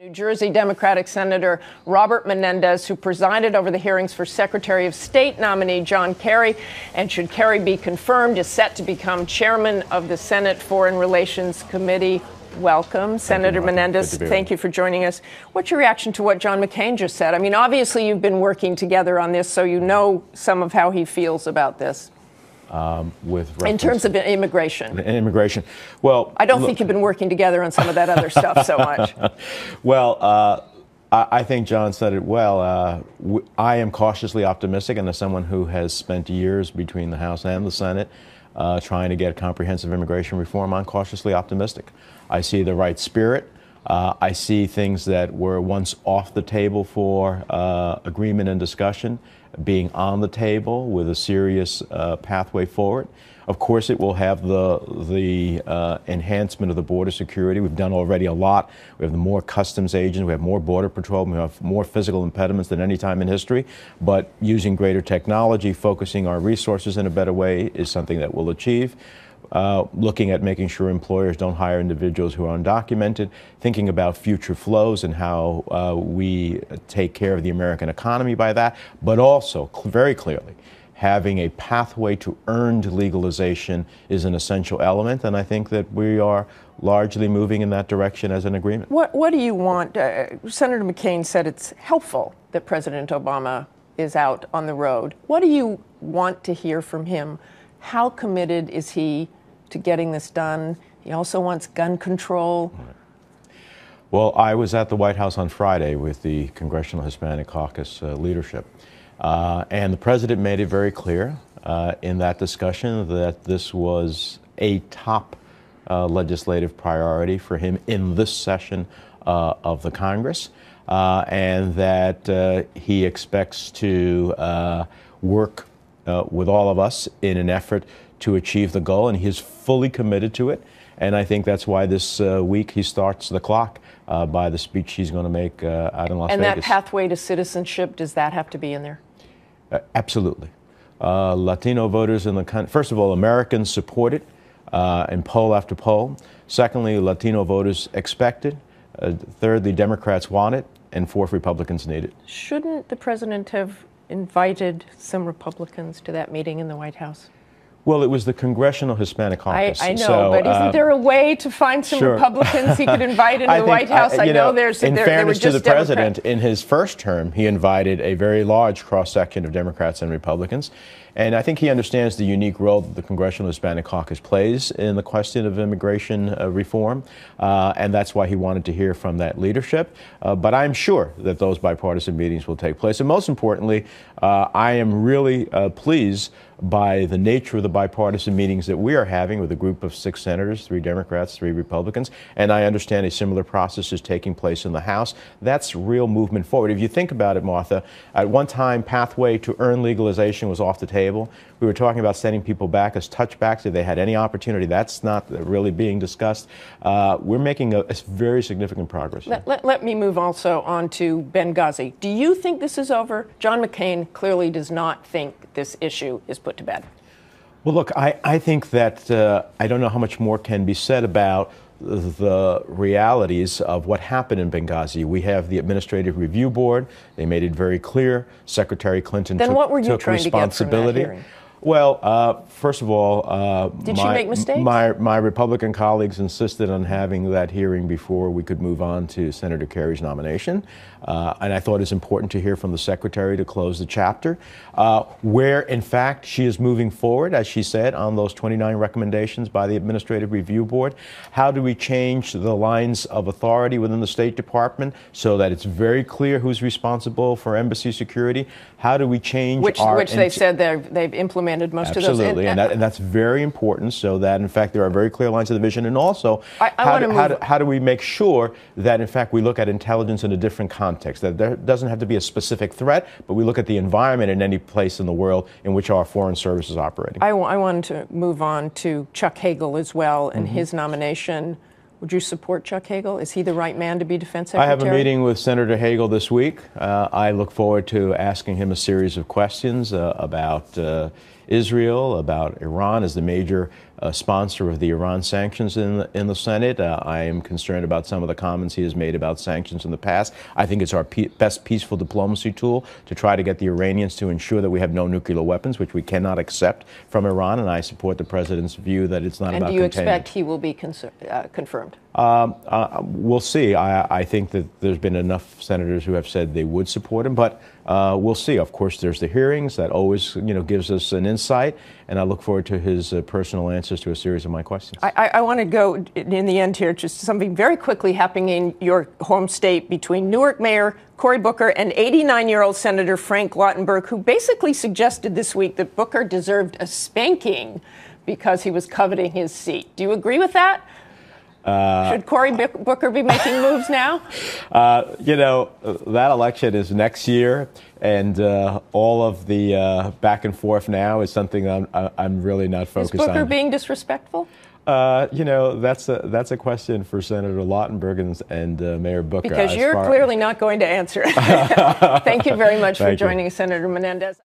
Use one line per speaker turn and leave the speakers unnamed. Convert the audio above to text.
New Jersey Democratic Senator Robert Menendez, who presided over the hearings for Secretary of State nominee John Kerry, and should Kerry be confirmed, is set to become chairman of the Senate Foreign Relations Committee. Welcome, Thank Senator you, Menendez. Thank you for joining us. What's your reaction to what John McCain just said? I mean, obviously, you've been working together on this, so you know some of how he feels about this
um, with
in terms of immigration.
Immigration. Well,
I don't look, think you've been working together on some of that other stuff so much.
Well. Uh, I think John said it well. Uh, I am cautiously optimistic, and as someone who has spent years between the House and the Senate uh, trying to get comprehensive immigration reform, I'm cautiously optimistic. I see the right spirit. Uh, I see things that were once off the table for uh, agreement and discussion being on the table with a serious uh, pathway forward. Of course, it will have the the uh, enhancement of the border security. We've done already a lot. We have more customs agents. We have more border patrol. We have more physical impediments than any time in history. But using greater technology, focusing our resources in a better way, is something that we'll achieve uh, looking at making sure employers don't hire individuals who are undocumented, thinking about future flows and how uh, we take care of the American economy by that, but also very clearly having a pathway to earned legalization is an essential element, and I think that we are largely moving in that direction as an agreement.
What, what do you want? Uh, Senator McCain said it's helpful that President Obama is out on the road. What do you want to hear from him? How committed is he to getting this done. He also wants gun control.
Well, I was at the White House on Friday with the Congressional Hispanic Caucus uh, leadership, uh, and the president made it very clear uh, in that discussion that this was a top uh, legislative priority for him in this session uh, of the Congress, uh, and that he expects to work with all of us in an effort to achieve the goal, and he is fully committed to it. And I think that's why this uh, week he starts the clock uh, by the speech he's going to make uh, out in Las
and
Vegas.
And that pathway to citizenship, does that have to be in there?
Uh, absolutely. Uh, Latino voters in the country, first of all, Americans support it uh, in poll after poll. Secondly, Latino voters expect it. thirdly, Democrats want it. And fourth, Republicans need it.
Shouldn't the president have invited some Republicans to that meeting in the White House?
Well, it was the Congressional Hispanic Caucus.
I, I know, so, but isn't uh, there a way to find some
sure.
Republicans he could invite into the White House? I,
I
know,
know,
there's.
In
there,
fairness
to
the
Democrats.
president, in his first term, he invited a very large cross section of Democrats and Republicans. And I think he understands the unique role that the Congressional Hispanic Caucus plays in the question of immigration uh, reform. Uh, and that's why he wanted to hear from that leadership. Uh, but I'm sure that those bipartisan meetings will take place. And most importantly, uh, I am really uh, pleased by the nature of the bipartisan meetings that we are having with a group of six senators, three Democrats, three Republicans. And I understand a similar process is taking place in the House. That's real movement forward. If you think about it, Martha, at one time, pathway to earn legalization was off the table table. We were talking about sending people back as touchbacks if they had any opportunity. That's not really being discussed. Uh, we're making a, a, very significant progress.
Let, let, let me move also on to Benghazi. Do you think this is over? John McCain clearly does not think this issue is put to bed.
Well, look, I, I think that uh, I don't know how much more can be said about the realities of what happened in Benghazi. We have the Administrative Review Board. They made it very clear. Secretary Clinton
then
took,
what were you
took
trying
responsibility.
To get from that hearing?
Well, uh, first of all, uh,
did
my,
she make mistakes?
My, my Republican colleagues insisted on having that hearing before we could move on to Senator Kerry's nomination, uh, and I thought it's important to hear from the secretary to close the chapter, uh, where in fact she is moving forward, as she said, on those 29 recommendations by the Administrative Review Board. How do we change the lines of authority within the State Department so that it's very clear who's responsible for embassy security? How do we change
which, which they said they've implemented implemented most
Absolutely.
of those.
Absolutely, and, and, and, that's very important so that, in fact, there are very clear lines of division. And also,
I, I
how,
do,
how, do, how, do, we make sure that, in fact, we look at intelligence in a different context? That there doesn't have to be a specific threat, but we look at the environment in any place in the world in which our foreign service is operating.
I, I wanted to move on to Chuck Hagel as well and mm-hmm. his nomination. Would you support Chuck Hagel? Is he the right man to be defense secretary?
I have a meeting with Senator Hagel this week. Uh, I look forward to asking him a series of questions uh, about uh, Israel, about Iran as the major uh, sponsor of the Iran sanctions in the, in the Senate. Uh, I am concerned about some of the comments he has made about sanctions in the past. I think it's our pe- best peaceful diplomacy tool to try to get the Iranians to ensure that we have no nuclear weapons, which we cannot accept from Iran. And I support the president's view that it's not
and
about.
do you
containment.
expect he will be uh, confirmed?
Um, uh, we'll see. I, I, think that there's been enough senators who have said they would support him, but uh, we'll see. Of course, there's the hearings that always, you know, gives us an insight, and I look forward to his uh, personal answers to a series of my questions.
I, I want to go in the end here, just something very quickly happening in your home state between Newark Mayor Cory Booker and 89-year-old Senator Frank Lautenberg, who basically suggested this week that Booker deserved a spanking because he was coveting his seat. Do you agree with that? Uh, Should Cory Booker be making moves now?
Uh, you know, that election is next year, and uh, all of the uh, back and forth now is something I'm, I'm really not focused on.
Is Booker on. being disrespectful?
Uh, you know, that's a that's a question for Senator Lautenberg and, and uh, Mayor Booker.
Because you're clearly not going to answer it. Thank you very much for joining us, Senator Menendez.